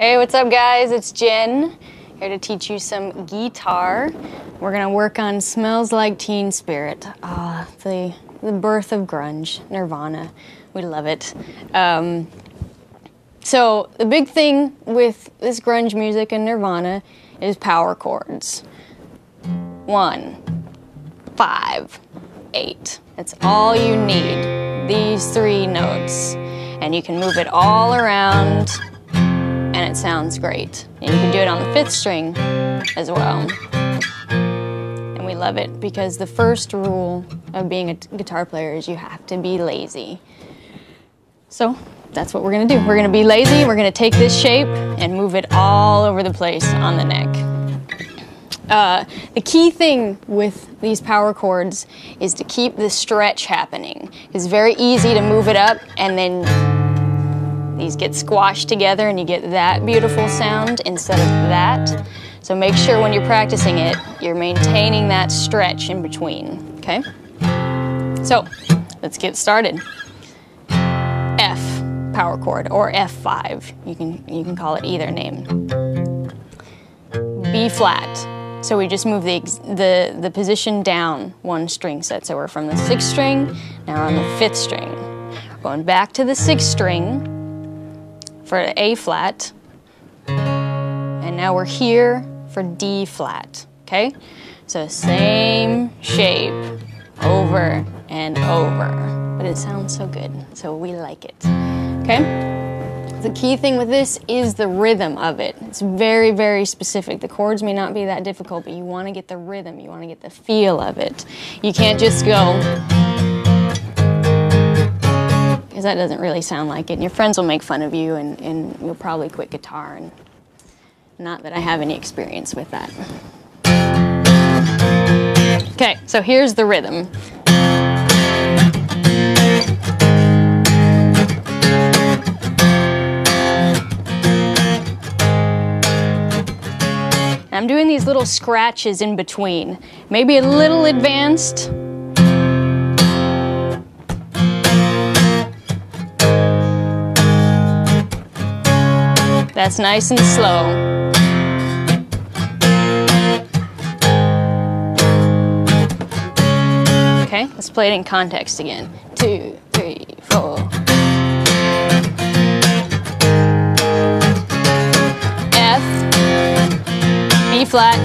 Hey, what's up, guys? It's Jen here to teach you some guitar. We're gonna work on "Smells Like Teen Spirit," ah, the the birth of grunge, Nirvana. We love it. Um, so the big thing with this grunge music and Nirvana is power chords. One, five, eight. That's all you need. These three notes, and you can move it all around it sounds great. And you can do it on the fifth string as well. And we love it because the first rule of being a guitar player is you have to be lazy. So that's what we're gonna do. We're gonna be lazy, we're gonna take this shape and move it all over the place on the neck. Uh, the key thing with these power chords is to keep the stretch happening. It's very easy to move it up and then these get squashed together and you get that beautiful sound instead of that. So make sure when you're practicing it, you're maintaining that stretch in between, okay? So let's get started. F power chord or F5. You can, you can call it either name. B flat. So we just move the, the, the position down one string set. So we're from the sixth string, now on the fifth string. Going back to the sixth string, for A flat. And now we're here for D flat, okay? So same shape over and over, but it sounds so good, so we like it, okay? The key thing with this is the rhythm of it. It's very, very specific. The chords may not be that difficult, but you want to get the rhythm, you want to get the feel of it. You can't just go because that doesn't really sound like it. And your friends will make fun of you, and, and you'll probably quit guitar. And not that I have any experience with that. Okay, so here's the rhythm. I'm doing these little scratches in between, maybe a little advanced, That's nice and slow. Okay, let's play it in context again. Two, three, four. F, B flat,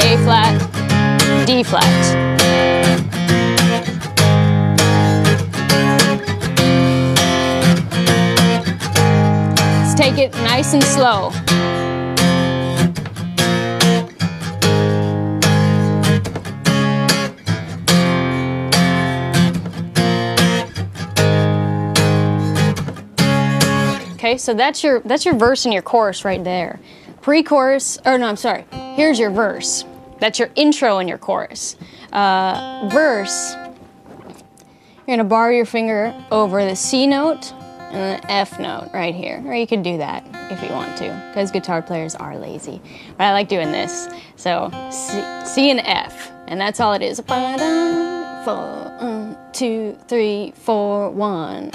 A flat, D flat. Take it nice and slow. Okay, so that's your that's your verse and your chorus right there. Pre-chorus, or no, I'm sorry. Here's your verse. That's your intro and your chorus. Uh, verse, you're gonna bar your finger over the C note and an F note right here. Or you could do that if you want to, because guitar players are lazy. But I like doing this. So C, C and F, and that's all it is. Four, um, two, three, four, one.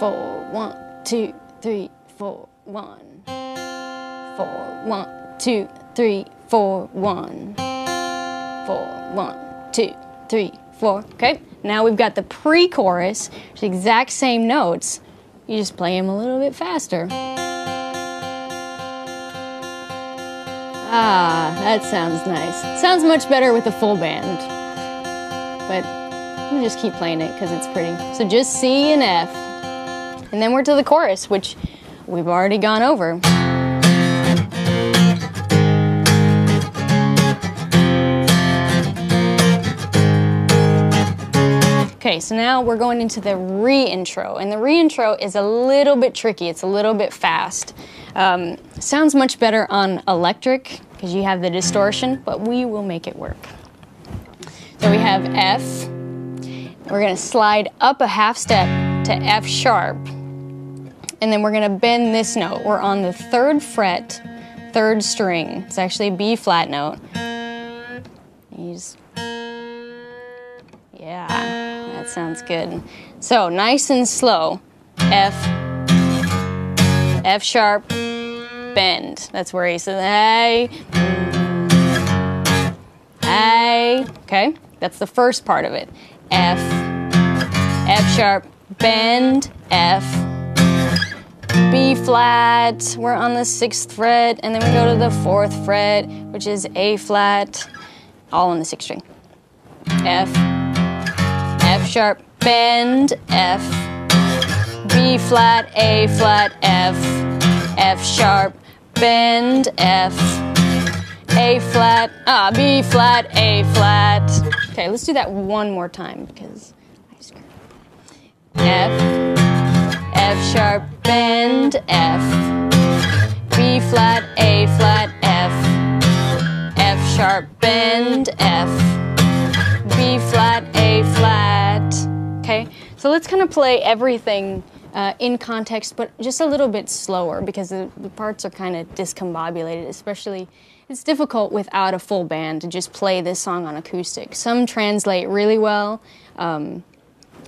Four, one, two, three, four, one. Four, one, two, three, four, one. Four, one, two, three, four. Okay, now we've got the pre-chorus, the exact same notes. You just play them a little bit faster. Ah, that sounds nice. Sounds much better with a full band. But we'll just keep playing it because it's pretty. So just C and F. And then we're to the chorus, which we've already gone over. Okay, so now we're going into the re-intro, and the re-intro is a little bit tricky. It's a little bit fast. Um, sounds much better on electric because you have the distortion, but we will make it work. So we have F. We're going to slide up a half step to F sharp, and then we're going to bend this note. We're on the third fret, third string. It's actually a B flat note. Use yeah, sounds good. So nice and slow. F, F sharp, bend. That's where he says, hey, A. Okay, that's the first part of it. F, F sharp, bend, F, B flat. We're on the sixth fret, and then we go to the fourth fret, which is A flat, all on the sixth string. F sharp, bend, F, B flat, A flat, F, F sharp, bend, F, A flat, ah, B flat, A flat. Okay, let's do that one more time because I screwed up. F, F sharp, bend, F, B flat, A flat, F, F sharp, bend, F, B flat, A flat. Okay, so let's kind of play everything uh, in context, but just a little bit slower because the, the parts are kind of discombobulated, especially. It's difficult without a full band to just play this song on acoustic. Some translate really well. Um,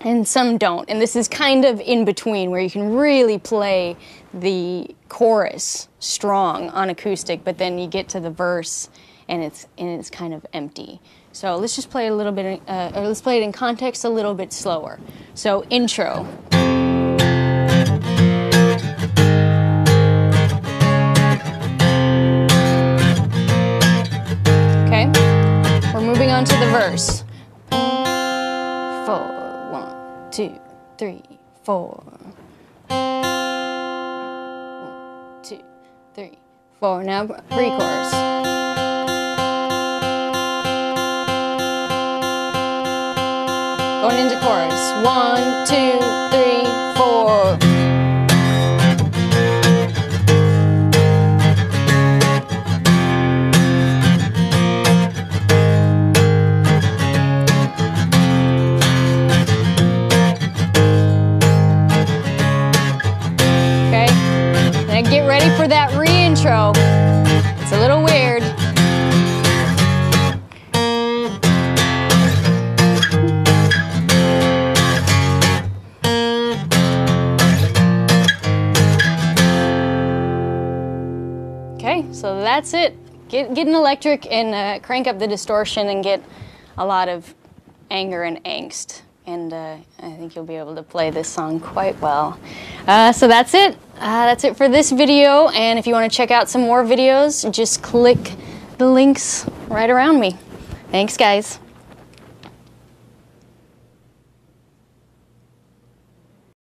and some don't. And this is kind of in between where you can really play the chorus strong on acoustic, but then you get to the verse and it's and it's kind of empty. So let's just play it a little bit, uh, or let's play it in context a little bit slower. So intro. Okay, we're moving on to the verse. Four, one, two, three, four. One, two, three, four. Now pre-chorus. Going into chorus. One, two, three, four. Okay? Now get ready for that re-intro. It's a little weird. So that's it. Get, get an electric and uh, crank up the distortion and get a lot of anger and angst. And uh, I think you'll be able to play this song quite well. Uh, so that's it. Uh, that's it for this video. And if you want to check out some more videos, just click the links right around me. Thanks, guys.